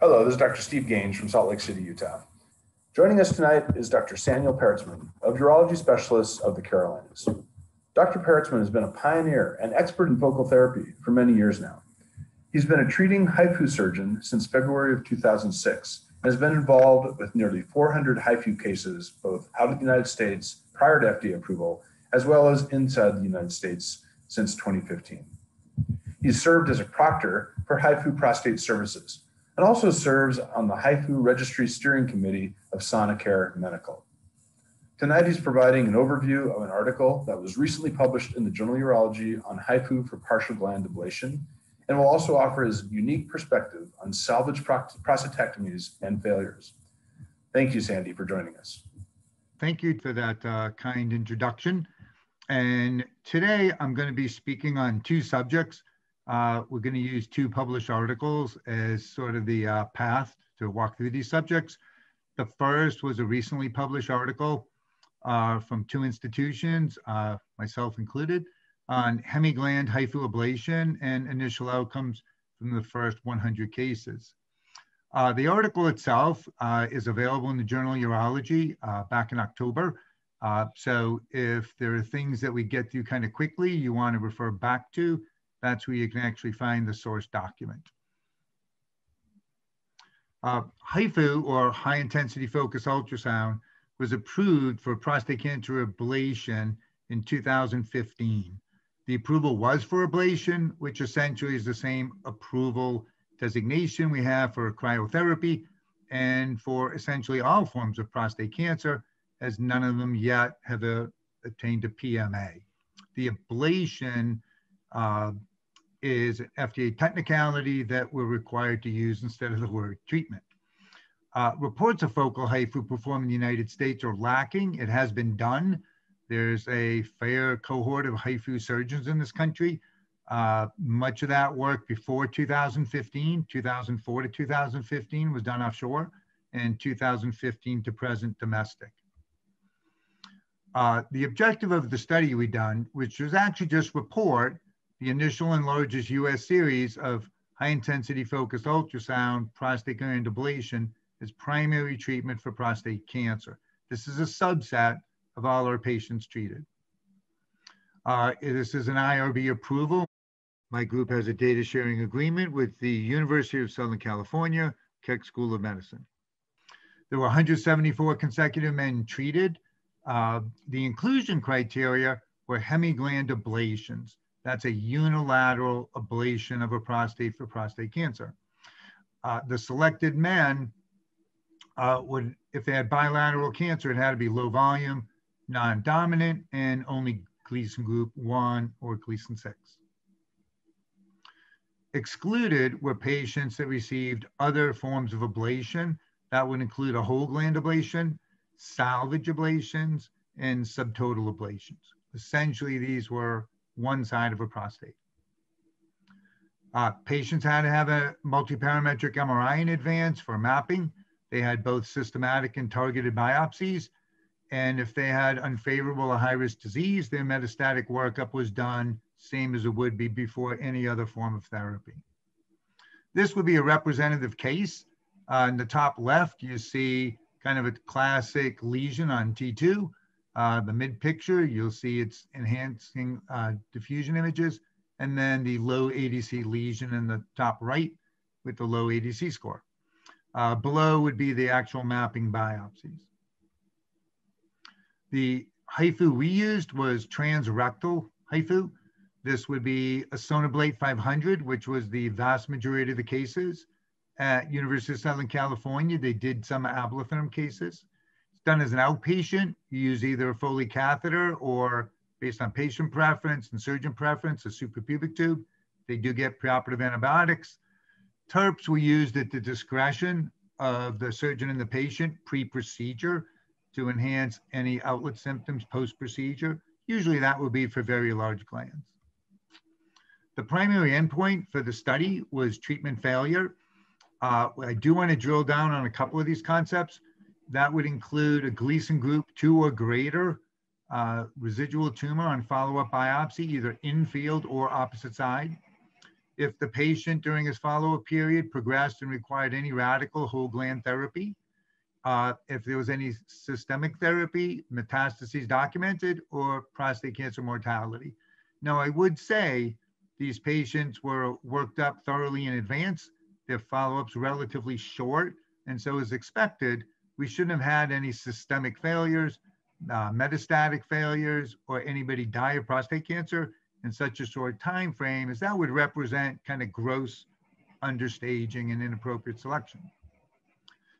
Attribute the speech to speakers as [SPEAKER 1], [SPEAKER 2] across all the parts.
[SPEAKER 1] Hello, this is Dr. Steve Gaines from Salt Lake City, Utah. Joining us tonight is Dr. Samuel Peretsman of Urology Specialists of the Carolinas. Dr. Peretsman has been a pioneer and expert in focal therapy for many years now. He's been a treating HIFU surgeon since February of 2006 and has been involved with nearly 400 HIFU cases, both out of the United States prior to FDA approval, as well as inside the United States since 2015. He's served as a proctor for HIFU prostate services and also serves on the HIFU Registry Steering Committee of SonaCare Medical. Tonight, he's providing an overview of an article that was recently published in the Journal of Urology on HIFU for partial gland ablation, and will also offer his unique perspective on salvage prostatectomies and failures. Thank you, Sandy, for joining us.
[SPEAKER 2] Thank you for that uh, kind introduction. And today I'm going to be speaking on two subjects. Uh, we're going to use two published articles as sort of the uh, path to walk through these subjects. The first was a recently published article uh, from two institutions, uh, myself included, on hemigland HIFU ablation and initial outcomes from the first 100 cases. Uh, the article itself uh, is available in the Journal Urology back in October. So if there are things that we get through kind of quickly, you want to refer back to, that's where you can actually find the source document. Uh, HIFU, or high intensity focus ultrasound, was approved for prostate cancer ablation in 2015. The approval was for ablation, which essentially is the same approval designation we have for cryotherapy and for essentially all forms of prostate cancer, as none of them yet have a, uh, attained a PMA. The ablation uh, is an FDA technicality that we're required to use instead of the word treatment. Uh, reports of focal HIFU performed in the United States are lacking. It has been done. There's a fair cohort of HIFU surgeons in this country uh, much of that work before 2015, 2004 to 2015 was done offshore, and 2015 to present domestic. Uh, the objective of the study we done, which was actually just report the initial and largest US series of high intensity focused ultrasound prostate gland ablation as primary treatment for prostate cancer. This is a subset of all our patients treated. Uh, this is an IRB approval my group has a data sharing agreement with the University of Southern California, Keck School of Medicine. There were 174 consecutive men treated. Uh, the inclusion criteria were hemigland ablations. That's a unilateral ablation of a prostate for prostate cancer. Uh, the selected men uh, would, if they had bilateral cancer, it had to be low volume, non-dominant, and only Gleason group one or Gleason six. Excluded were patients that received other forms of ablation. That would include a whole gland ablation, salvage ablations, and subtotal ablations. Essentially, these were one side of a prostate. Uh, patients had to have a multiparametric MRI in advance for mapping. They had both systematic and targeted biopsies. And if they had unfavorable or high risk disease, their metastatic workup was done same as it would be before any other form of therapy. This would be a representative case. Uh, in the top left, you see kind of a classic lesion on T2. Uh, the mid picture, you'll see it's enhancing uh, diffusion images, and then the low ADC lesion in the top right with the low ADC score. Uh, below would be the actual mapping biopsies. The HIFU we used was transrectal HIFU. This would be a Sonablate 500, which was the vast majority of the cases. At University of Southern California, they did some ablatherm cases. Done as an outpatient. You use either a Foley catheter or based on patient preference and surgeon preference, a suprapubic tube. They do get preoperative antibiotics. TURPs were used at the discretion of the surgeon and the patient pre-procedure to enhance any outlet symptoms post-procedure. Usually that would be for very large glands. The primary endpoint for the study was treatment failure. Uh, I do want to drill down on a couple of these concepts. That would include a Gleason group two or greater uh, residual tumor on follow-up biopsy, either in field or opposite side. if the patient during his follow-up period progressed and required any radical whole gland therapy, uh, if there was any systemic therapy, metastases documented, or prostate cancer mortality. Now, I would say these patients were worked up thoroughly in advance. Their follow-ups relatively short, and so as expected, we shouldn't have had any systemic failures, uh, metastatic failures, or anybody die of prostate cancer in such a short time frame, as that would represent kind of gross understaging and inappropriate selection.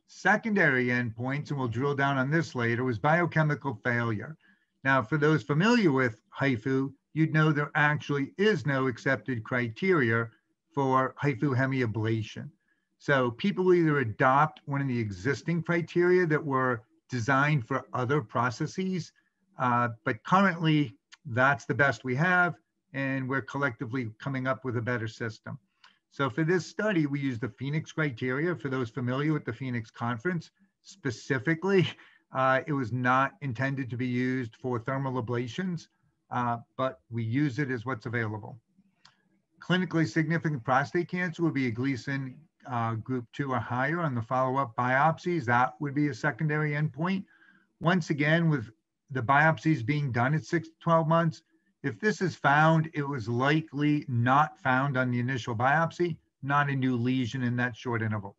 [SPEAKER 2] Secondary endpoints, and we'll drill down on this later, was biochemical failure. Now, for those familiar with HIFU, you'd know there actually is no accepted criteria for HIFU hemiablation. So people either adopt one of the existing criteria that were designed for other processes, uh, but currently that's the best we have, and we're collectively coming up with a better system. So for this study, we used the Phoenix criteria. For those familiar with the Phoenix conference, specifically, uh, it was not intended to be used for thermal ablations, uh, but we use it as what's available. Clinically significant prostate cancer would be a Gleason uh, group two or higher on the follow-up biopsies. That would be a secondary endpoint. Once again, with the biopsies being done at six to 12 months, if this is found, it was likely not found on the initial biopsy, not a new lesion in that short interval.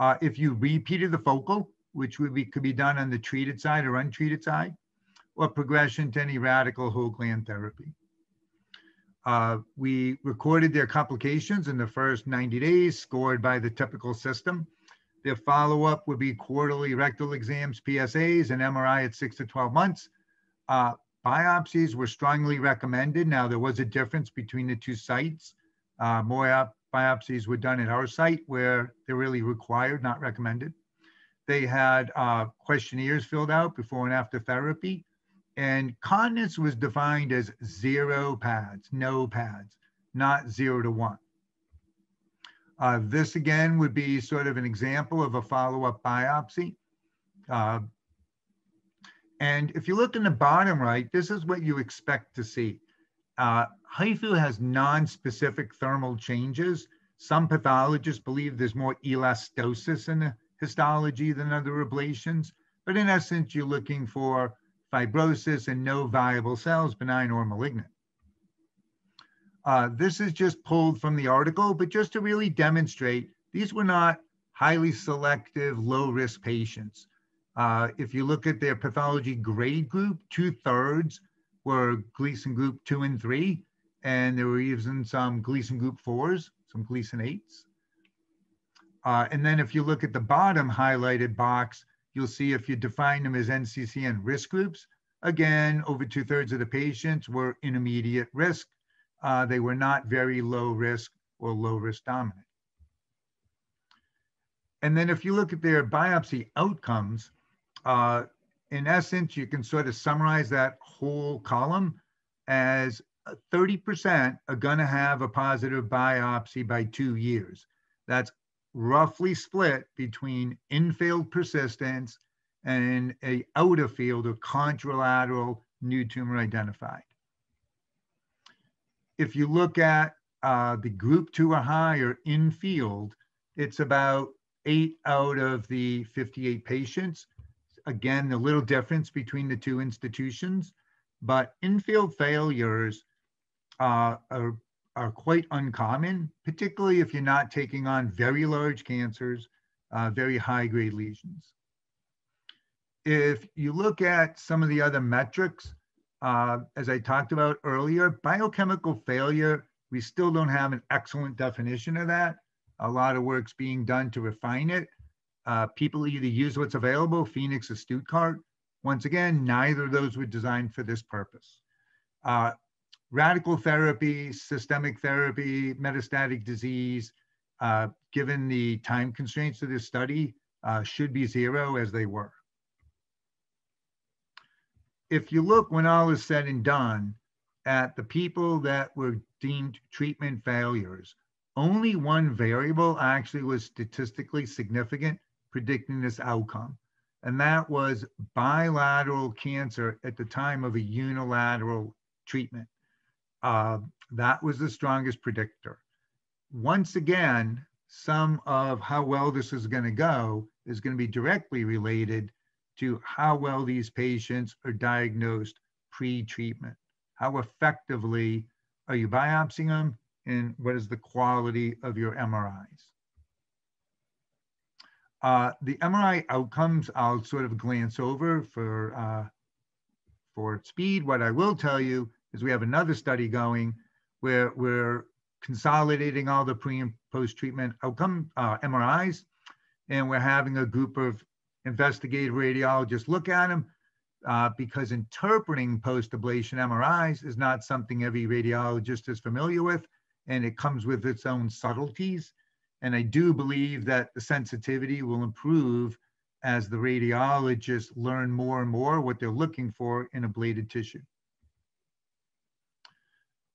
[SPEAKER 2] Uh, if you repeated the focal, which would be, could be done on the treated side or untreated side, or progression to any radical whole gland therapy. Uh, we recorded their complications in the first 90 days, scored by the typical system. Their follow-up would be quarterly rectal exams, PSAs, and MRI at six to 12 months. Uh, biopsies were strongly recommended. Now, there was a difference between the two sites. Uh, more biopsies were done at our site where they're really required, not recommended. They had uh, questionnaires filled out before and after therapy. And continence was defined as zero pads, no pads, not zero to one. Uh, this again would be sort of an example of a follow-up biopsy. Uh, and if you look in the bottom right, this is what you expect to see. Uh, HIFU has non-specific thermal changes. Some pathologists believe there's more elastosis in histology than other ablations, but in essence, you're looking for fibrosis, and no viable cells, benign or malignant. Uh, this is just pulled from the article, but just to really demonstrate, these were not highly selective, low risk patients. Uh, if you look at their pathology grade group, two thirds were Gleason group two and three, and there were even some Gleason group fours, some Gleason eights. Uh, and then if you look at the bottom highlighted box, You'll see if you define them as NCCN risk groups, again, over two thirds of the patients were intermediate risk. Uh, they were not very low risk or low risk dominant. And then if you look at their biopsy outcomes, uh, in essence, you can sort of summarize that whole column as 30% are going to have a positive biopsy by two years. That's roughly split between in-field persistence and a outer field or contralateral new tumor identified. If you look at uh, the group two or higher in field, it's about eight out of the 58 patients. Again, the little difference between the two institutions, but in-field failures uh, are are quite uncommon, particularly if you're not taking on very large cancers, uh, very high grade lesions. If you look at some of the other metrics, uh, as I talked about earlier, biochemical failure, we still don't have an excellent definition of that. A lot of work's being done to refine it. Uh, people either use what's available, Phoenix or Stuttgart. Once again, neither of those were designed for this purpose. Uh, radical therapy, systemic therapy, metastatic disease, uh, given the time constraints of this study, uh, should be zero as they were. If you look when all is said and done at the people that were deemed treatment failures, only one variable actually was statistically significant predicting this outcome. And that was bilateral cancer at the time of a unilateral treatment uh, that was the strongest predictor. once again, some of how well this is going to go is going to be directly related to how well these patients are diagnosed pre-treatment. How effectively are you biopsying them and what is the quality of your MRIs? Uh, the MRI outcomes, I'll sort of glance over for, uh, for speed. What I will tell you is we have another study going where we're consolidating all the pre and post-treatment outcome uh, MRIs, and we're having a group of investigative radiologists look at them uh, because interpreting post-ablation MRIs is not something every radiologist is familiar with, and it comes with its own subtleties. And I do believe that the sensitivity will improve as the radiologists learn more and more what they're looking for in ablated tissue.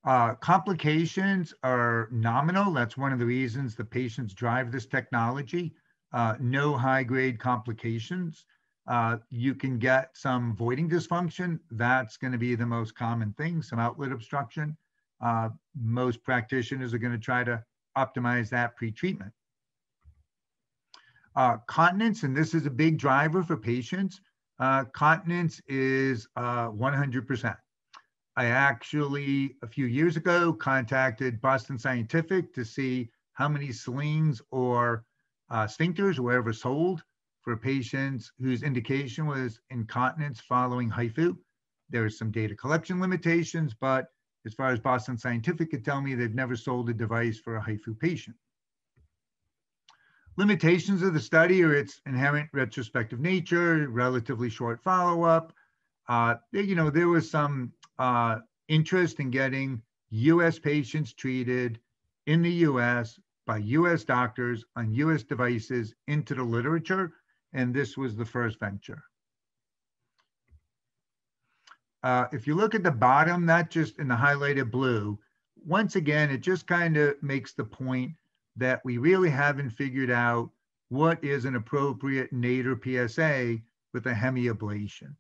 [SPEAKER 2] Uh, complications are nominal. That's one of the reasons the patients drive this technology. Uh, no high grade complications. Uh, you can get some voiding dysfunction. That's going to be the most common thing, some outlet obstruction. Uh, most practitioners are going to try to optimize that pre-treatment. Uh, continence, and this is a big driver for patients. Uh, continence is 100%. I actually, a few years ago, contacted Boston Scientific to see how many slings or uh, sphincters were ever sold for patients whose indication was incontinence following HIFU. There are some data collection limitations, but as far as Boston Scientific could tell me, they've never sold a device for a HIFU patient. Limitations of the study are its inherent retrospective nature, relatively short follow-up. Uh, you know, there was some uh, interest in getting US patients treated in the US by US doctors on US devices into the literature, and this was the first venture. Uh, if you look at the bottom, not just in the highlighted blue, once again, it just kind of makes the point that we really haven't figured out what is an appropriate nadir PSA with a hemiablation.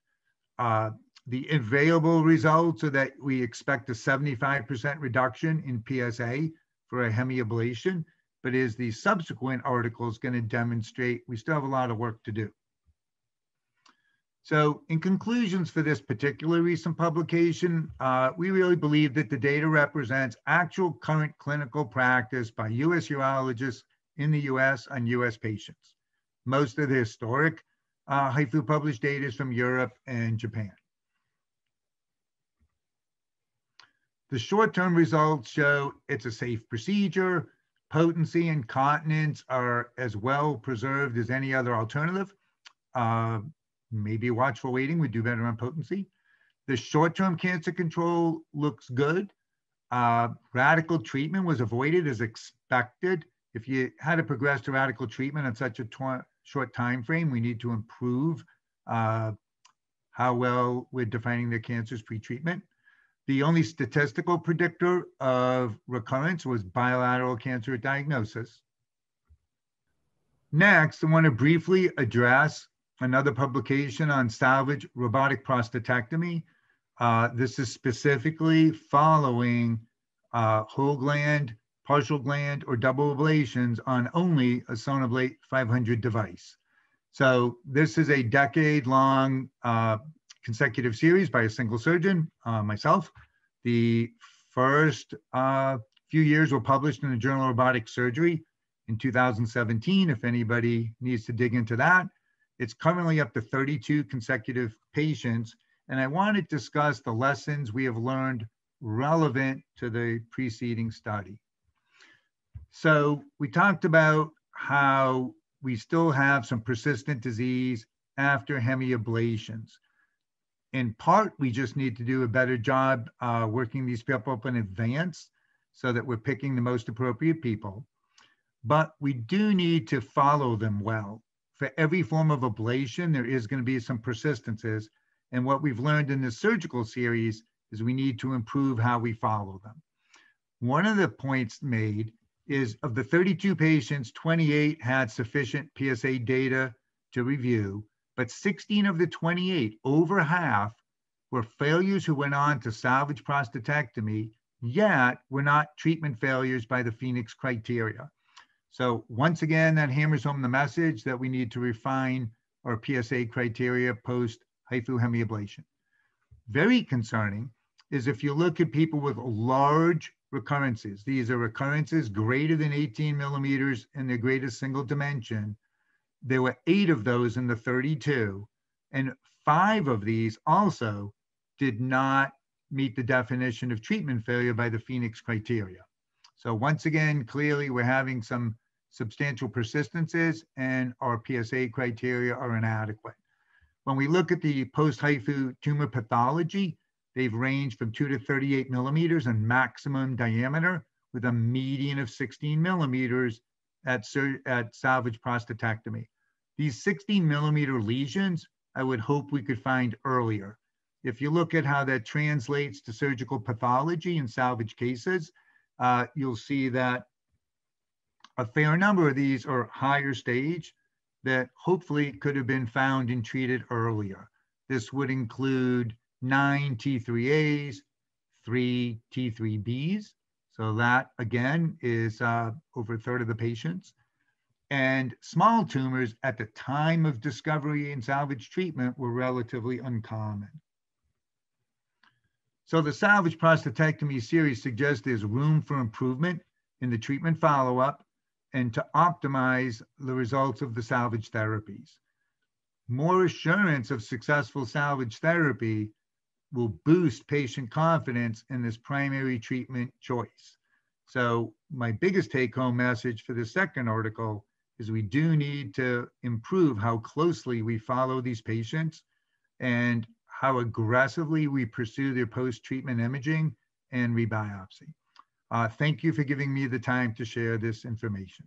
[SPEAKER 2] Uh, the available results are that we expect a 75% reduction in PSA for a hemiablation, but is the subsequent articles going to demonstrate we still have a lot of work to do. So in conclusions for this particular recent publication, uh, we really believe that the data represents actual current clinical practice by US urologists in the US on US patients. Most of the historic uh, HIFU published data is from Europe and Japan. The short-term results show it's a safe procedure. Potency and continence are as well preserved as any other alternative. Uh, maybe watchful waiting would do better on potency. The short-term cancer control looks good. Uh, radical treatment was avoided as expected. If you had to progress to radical treatment in such a short time frame, we need to improve uh, how well we're defining the cancers pre-treatment. The only statistical predictor of recurrence was bilateral cancer diagnosis. Next, I want to briefly address another publication on salvage robotic prostatectomy. Uh, this is specifically following uh, whole gland, partial gland, or double ablations on only a Sonablate 500 device. So this is a decade-long uh, consecutive series by a single surgeon, uh, myself. The first uh, few years were published in the Journal of Robotic Surgery in 2017, if anybody needs to dig into that. It's currently up to 32 consecutive patients, and I want to discuss the lessons we have learned relevant to the preceding study. So we talked about how we still have some persistent disease after hemiablations in part, we just need to do a better job uh, working these people up in advance so that we're picking the most appropriate people. But we do need to follow them well. For every form of ablation, there is going to be some persistences. And what we've learned in this surgical series is we need to improve how we follow them. One of the points made is of the 32 patients, 28 had sufficient PSA data to review but 16 of the 28, over half, were failures who went on to salvage prostatectomy yet we're not treatment failures by the Phoenix criteria. So once again, that hammers home the message that we need to refine our PSA criteria post HIFU hemiablation. Very concerning is if you look at people with large recurrences, these are recurrences greater than 18 millimeters in their greatest single dimension. There were eight of those in the 32, and five of these also did not meet the definition of treatment failure by the Phoenix criteria. So once again, clearly we're having some substantial persistences and our PSA criteria are inadequate. When we look at the post-HIFU tumor pathology, they've ranged from 2 to 38 millimeters in maximum diameter with a median of 16 millimeters at, at salvage prostatectomy. These 16 millimeter lesions, I would hope we could find earlier. If you look at how that translates to surgical pathology in salvage cases, uh, you'll see that a fair number of these are higher stage that hopefully could have been found and treated earlier. This would include nine T3As, three T3Bs. So that again is uh, over a third of the patients. And small tumors at the time of discovery and salvage treatment were relatively uncommon. So the salvage prostatectomy series suggests there's room for improvement in the treatment follow-up and to optimize the results of the salvage therapies. More assurance of successful salvage therapy will boost patient confidence in this primary treatment choice. So my biggest take home message for the second article is we do need to improve how closely we follow these patients and how aggressively we pursue their post-treatment imaging and rebiopsy. Uh, thank you for giving me the time to share this information.